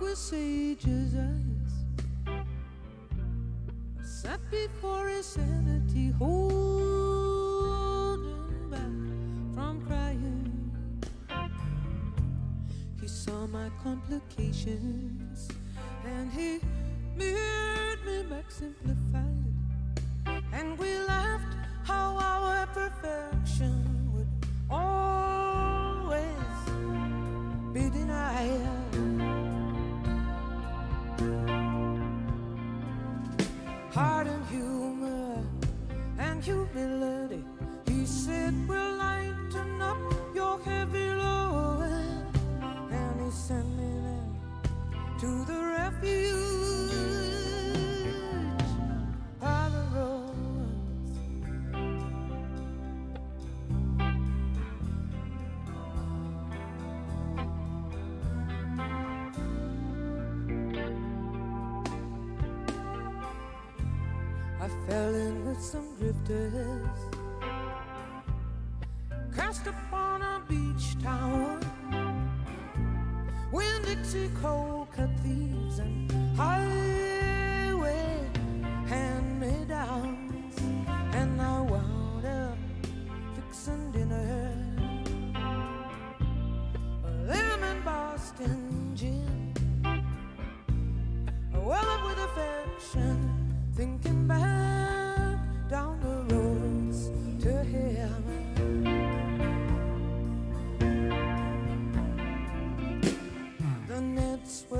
with sage's eyes. I sat before his sanity, holding back from crying. He saw my complications and he mirrored me back simplified. Humor and humility. He said, We'll lighten up your heavy load. And he sent me then to the I fell in with some drifters, cast upon a beach tower. When Dixie cold cut thieves and highway hand me downs, and I wound up fixing dinner. A lemon Boston gin, well up with affection, thinking The